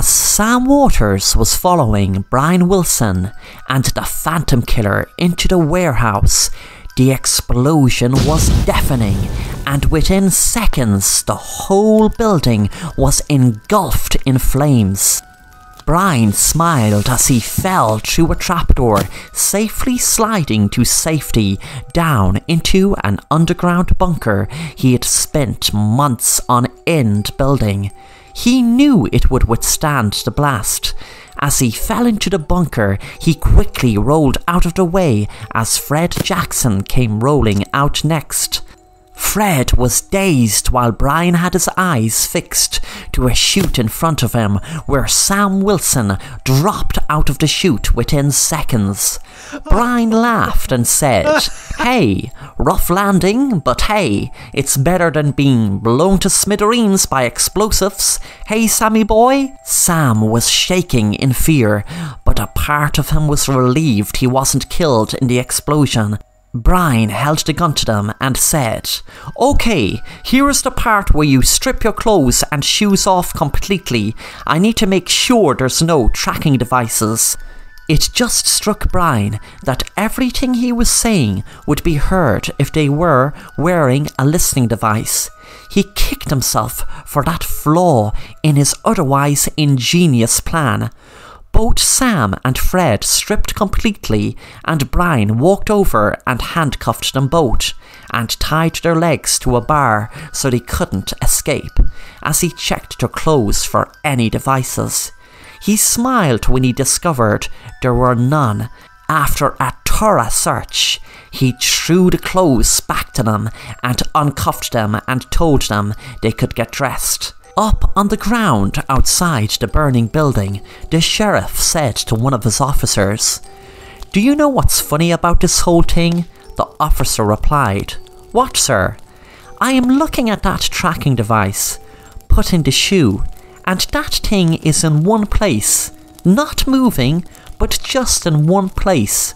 Sam Waters was following Brian Wilson and the Phantom Killer into the warehouse. The explosion was deafening, and within seconds, the whole building was engulfed in flames. Brian smiled as he fell through a trapdoor, safely sliding to safety down into an underground bunker he had spent months on end building. He knew it would withstand the blast. As he fell into the bunker, he quickly rolled out of the way as Fred Jackson came rolling out next. Fred was dazed while Brian had his eyes fixed to a chute in front of him where Sam Wilson dropped out of the chute within seconds. Brian laughed and said, Hey, rough landing, but hey, it's better than being blown to smithereens by explosives. Hey, Sammy boy? Sam was shaking in fear, but a part of him was relieved he wasn't killed in the explosion. Brian held the gun to them and said, Okay, here is the part where you strip your clothes and shoes off completely. I need to make sure there's no tracking devices. It just struck Brian that everything he was saying would be heard if they were wearing a listening device. He kicked himself for that flaw in his otherwise ingenious plan. Both Sam and Fred stripped completely, and Brian walked over and handcuffed them both, and tied their legs to a bar so they couldn't escape, as he checked their clothes for any devices. He smiled when he discovered there were none. After a thorough search, he threw the clothes back to them and uncuffed them and told them they could get dressed. Up on the ground outside the burning building, the sheriff said to one of his officers, Do you know what's funny about this whole thing? The officer replied, What, sir? I am looking at that tracking device, put in the shoe, and that thing is in one place, not moving, but just in one place.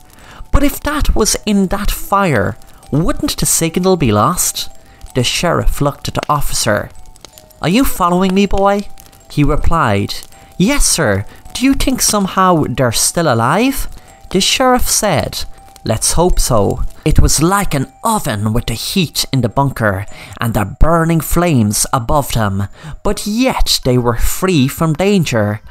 But if that was in that fire, wouldn't the signal be lost? The sheriff looked at the officer. Are you following me, boy? He replied, Yes, sir. Do you think somehow they're still alive? The sheriff said, Let's hope so. It was like an oven with the heat in the bunker and the burning flames above them, but yet they were free from danger.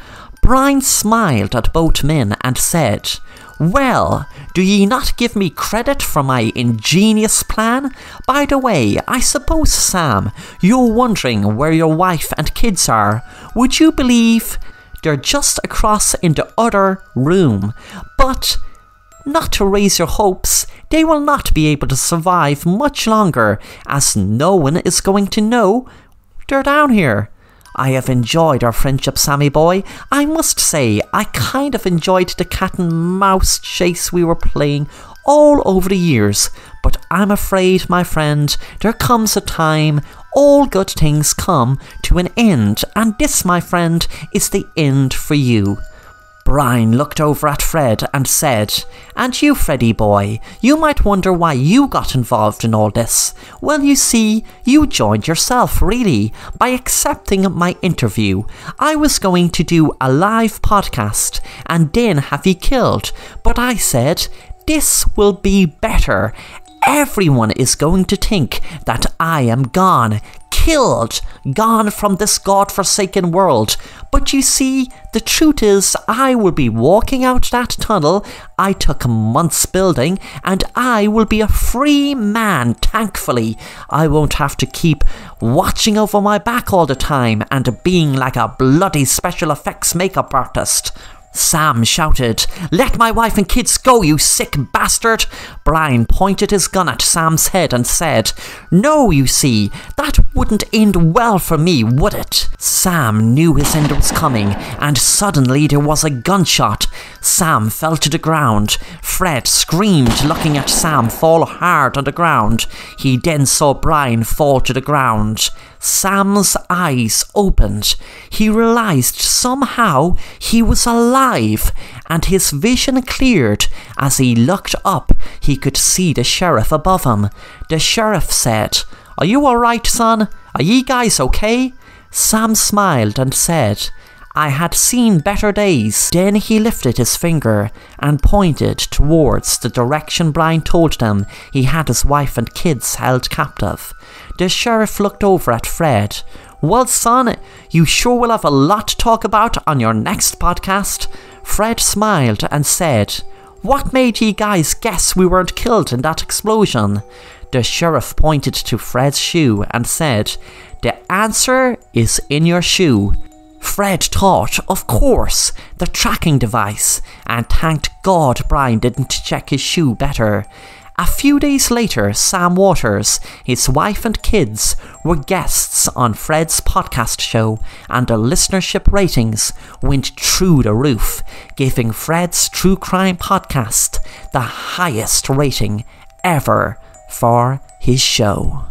Brian smiled at both men and said, well, do ye not give me credit for my ingenious plan? By the way, I suppose, Sam, you're wondering where your wife and kids are. Would you believe they're just across in the other room? But not to raise your hopes, they will not be able to survive much longer, as no one is going to know they're down here. I have enjoyed our friendship, Sammy boy. I must say, I kind of enjoyed the cat and mouse chase we were playing all over the years. But I'm afraid, my friend, there comes a time all good things come to an end, and this, my friend, is the end for you. Brian looked over at Fred and said, And you, Freddy boy, you might wonder why you got involved in all this. Well, you see, you joined yourself, really, by accepting my interview. I was going to do a live podcast and then have you killed, but I said, This will be better. Everyone is going to think that I am gone, killed, gone from this god-forsaken world. But you see, the truth is, I will be walking out that tunnel I took months building, and I will be a free man, thankfully. I won't have to keep watching over my back all the time and being like a bloody special effects makeup artist. Sam shouted, Let my wife and kids go, you sick bastard! Brian pointed his gun at Sam's head and said, No, you see, that wouldn't end well for me, would it? Sam knew his end was coming, and suddenly there was a gunshot. Sam fell to the ground. Fred screamed, looking at Sam fall hard on the ground. He then saw Brian fall to the ground. Sam's eyes opened. He realized somehow he was alive, and his vision cleared. As he looked up, he could see the sheriff above him. The sheriff said, Are you alright, son? Are ye guys okay? Sam smiled and said, I had seen better days. Then he lifted his finger and pointed towards the direction Brian told them he had his wife and kids held captive. The sheriff looked over at Fred. Well, son, you sure will have a lot to talk about on your next podcast. Fred smiled and said, What made ye guys guess we weren't killed in that explosion? The sheriff pointed to Fred's shoe and said, The answer is in your shoe. Fred thought, of course, the tracking device, and thanked God Brian didn't check his shoe better. A few days later, Sam Waters, his wife and kids were guests on Fred's podcast show, and the listenership ratings went through the roof, giving Fred's True Crime podcast the highest rating ever for his show.